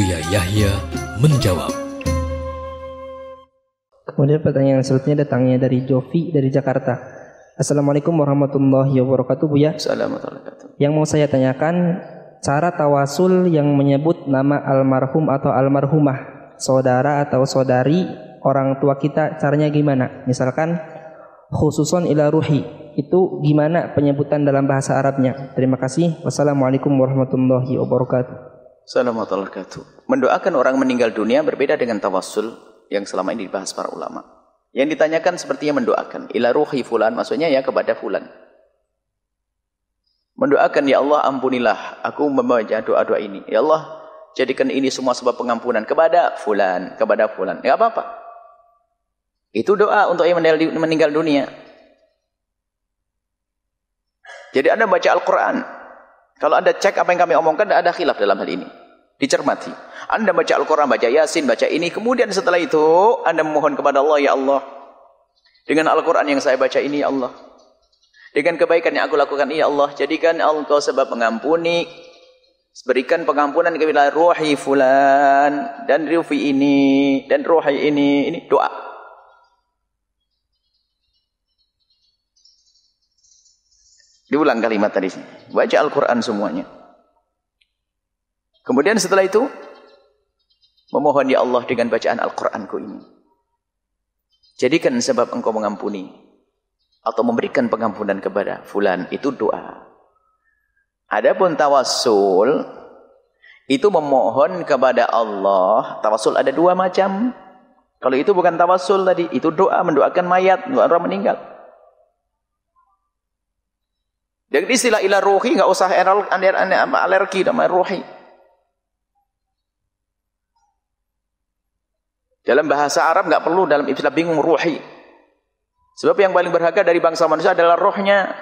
Buya Yahya menjawab. Kemudian pertanyaan selanjutnya datangnya dari Jovi dari Jakarta. Assalamualaikum warahmatullahi wabarakatuh Buya. Assalamualaikum. Yang mau saya tanyakan cara tawasul yang menyebut nama almarhum atau almarhumah, saudara atau saudari orang tua kita caranya gimana? Misalkan khususon ila ruhi itu gimana penyebutan dalam bahasa Arabnya? Terima kasih. Wassalamualaikum warahmatullahi wabarakatuh. Assalamualaikum. Mendoakan orang meninggal dunia berbeda dengan tawassul yang selama ini dibahas para ulama. Yang ditanyakan sepertinya mendoakan. Ila ruhi fulan, maksudnya ya kepada fulan. Mendoakan, Ya Allah ampunilah, aku membaca doa-doa ini. Ya Allah, jadikan ini semua sebab pengampunan kepada fulan, kepada fulan. Ya apa-apa. Itu doa untuk yang meninggal dunia. Jadi anda baca Al-Quran. Kalau anda cek apa yang kami omongkan, tidak ada khilaf dalam hal ini. Dicermati. Anda baca Al-Quran, baca Yasin, baca ini. Kemudian setelah itu, anda memohon kepada Allah, Ya Allah. Dengan Al-Quran yang saya baca ini, Ya Allah. Dengan kebaikan yang aku lakukan, Ya Allah. Jadikan engkau sebab mengampuni. Berikan pengampunan kepada ruhi fulan. Dan ruhi ini. Dan ruhi ini. Ini doa. Diulang kalimat tadi. Baca Al-Quran semuanya. Kemudian setelah itu, memohon ya Allah dengan bacaan Al-Quranku ini. Jadikan sebab engkau mengampuni. Atau memberikan pengampunan kepada fulan. Itu doa. Adapun tawassul, itu memohon kepada Allah. Tawassul ada dua macam. Kalau itu bukan tawassul tadi, itu doa mendoakan mayat, orang meninggal. Dan istilah ilah ruhi enggak usah alergi nama ruhi. Dalam bahasa Arab enggak perlu dalam istilah bingung ruhi. Sebab yang paling berharga dari bangsa manusia adalah rohnya.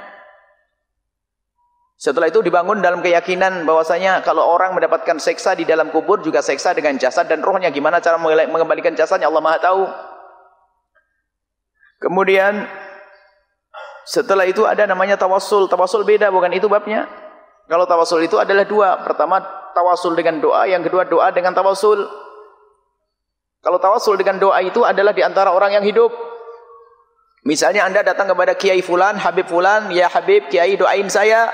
Setelah itu dibangun dalam keyakinan bahwasanya kalau orang mendapatkan seksa di dalam kubur juga seksa dengan jasad dan rohnya gimana cara mengembalikan jasadnya Allah Maha tahu. Kemudian setelah itu ada namanya tawassul. Tawassul beda bukan itu babnya. Kalau tawassul itu adalah dua. Pertama tawassul dengan doa, yang kedua doa dengan tawassul. Kalau tawassul dengan doa itu adalah di antara orang yang hidup. Misalnya anda datang kepada Kiai Fulan, Habib Fulan, Ya Habib, Kiai doain saya.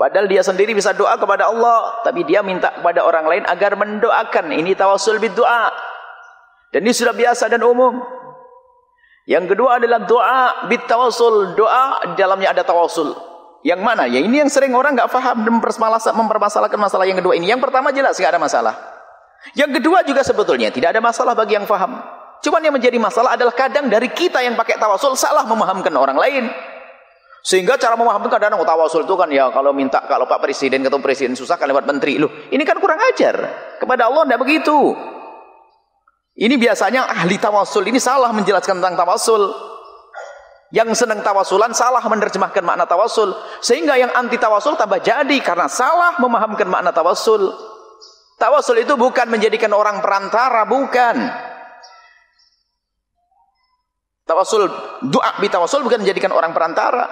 Padahal dia sendiri bisa doa kepada Allah. Tapi dia minta kepada orang lain agar mendoakan. Ini tawassul bid doa. Dan ini sudah biasa dan umum. Yang kedua adalah doa bit tawassul. Doa dalamnya ada tawassul. Yang mana? Ya ini yang sering orang enggak faham dan mempermasalahkan masalah yang kedua ini. Yang pertama jelas enggak ada masalah. Yang kedua juga sebetulnya tidak ada masalah bagi yang faham. Cuman yang menjadi masalah adalah kadang dari kita yang pakai tawassul salah memahamkan orang lain. Sehingga cara memahamkan kadang-kadang tawasul itu kan ya kalau minta kalau Pak Presiden ketemu Presiden susah kan lewat menteri. Loh, ini kan kurang ajar. Kepada Allah tidak begitu. Ini biasanya ahli tawasul ini salah menjelaskan tentang tawasul. Yang senang tawasulan salah menerjemahkan makna tawasul. Sehingga yang anti tawasul tambah jadi karena salah memahamkan makna tawasul. Tawasul itu bukan menjadikan orang perantara, bukan. Tawasul doa bi tawasul bukan menjadikan orang perantara.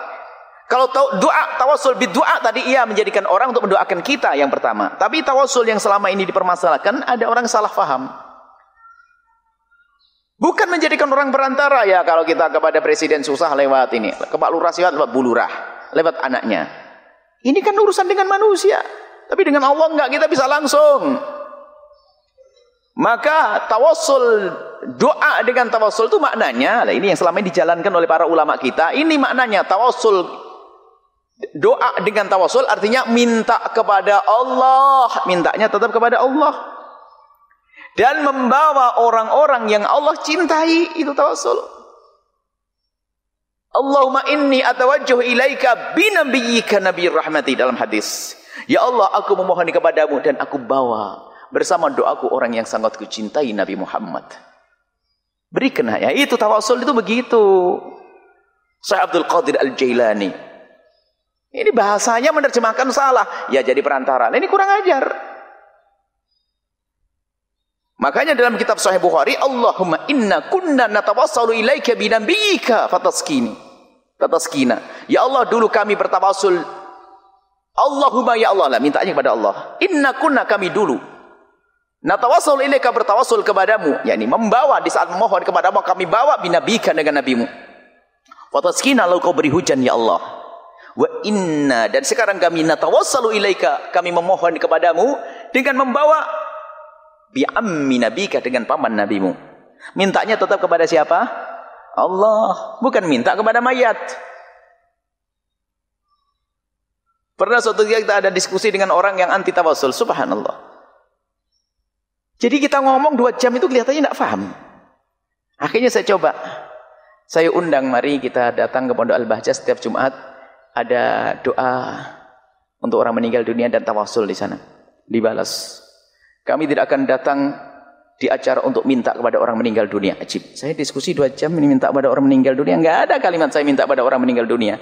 Kalau doa tawasul bid doa tadi ia menjadikan orang untuk mendoakan kita yang pertama. Tapi tawasul yang selama ini dipermasalahkan ada orang salah faham. Bukan menjadikan orang perantara ya kalau kita kepada presiden susah lewat ini, ke Pak Lurah lewat bulurah, lewat anaknya. Ini kan urusan dengan manusia. Tapi dengan Allah enggak kita bisa langsung. Maka tawasul doa dengan tawasul itu maknanya, lah ini yang selama ini dijalankan oleh para ulama kita. Ini maknanya tawasul Doa dengan tawasul artinya minta kepada Allah, mintanya tetap kepada Allah. Dan membawa orang-orang yang Allah cintai itu tawasul. Allahumma inni atawajjuh ilaika binabiyyika nabiyir rahmati dalam hadis. Ya Allah, aku memohon kepadamu dan aku bawa bersama doaku orang yang sangat kucintai Nabi Muhammad. Berikan ya, itu tawasul itu begitu. Syekh Abdul Qadir Al-Jailani ini bahasanya menerjemahkan salah. Ya jadi perantara. Ini kurang ajar. Makanya dalam kitab Sahih Bukhari, Allahumma inna kunna natawassalu ilaika binabiyika fataskini. Fataskina. Ya Allah, dulu kami bertawasul. Allahumma ya Allah lah, mintanya kepada Allah. Inna kunna kami dulu. Natawassul ilaika bertawassul kepadamu, yakni membawa di saat memohon kepadamu kami bawa binabika dengan nabimu. Fataskina lalu kau beri hujan ya Allah. Wa inna dan sekarang kami natawassalu ilaika kami memohon kepadamu dengan membawa bi ammi nabika dengan paman nabimu. Mintanya tetap kepada siapa? Allah, bukan minta kepada mayat. Pernah suatu ketika kita ada diskusi dengan orang yang anti tawassul, subhanallah. Jadi kita ngomong dua jam itu kelihatannya tidak faham. Akhirnya saya coba. Saya undang mari kita datang ke Pondok Al-Bahjah setiap Jumat. Ada doa untuk orang meninggal dunia dan tawasul di sana. Dibalas. Kami tidak akan datang di acara untuk minta kepada orang meninggal dunia. Ajib. Saya diskusi dua jam ini minta kepada orang meninggal dunia. Enggak ada kalimat saya minta kepada orang meninggal dunia.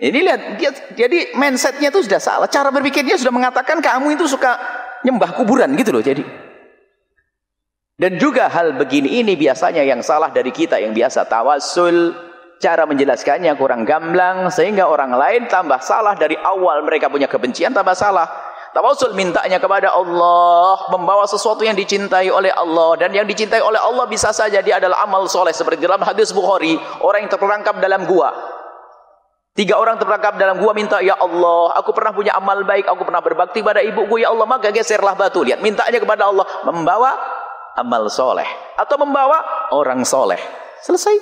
Ini lihat, dia, jadi mindsetnya itu sudah salah. Cara berpikirnya sudah mengatakan kamu itu suka nyembah kuburan gitu loh. Jadi dan juga hal begini ini biasanya yang salah dari kita yang biasa tawasul. Cara menjelaskannya kurang gamblang. Sehingga orang lain tambah salah dari awal mereka punya kebencian tambah salah. Tawasul mintanya kepada Allah. Membawa sesuatu yang dicintai oleh Allah. Dan yang dicintai oleh Allah bisa saja dia adalah amal soleh. Seperti dalam hadis Bukhari. Orang yang terperangkap dalam gua. Tiga orang terperangkap dalam gua minta, Ya Allah, aku pernah punya amal baik, aku pernah berbakti pada ibuku, Ya Allah, maka geserlah batu. Lihat, mintanya kepada Allah, membawa amal soleh atau membawa orang soleh selesai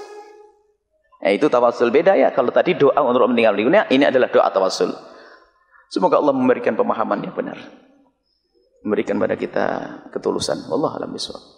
ya, itu tawasul beda ya kalau tadi doa untuk meninggal dunia ini adalah doa tawasul semoga Allah memberikan pemahaman yang benar. Memberikan pada kita ketulusan. Allah alam biswab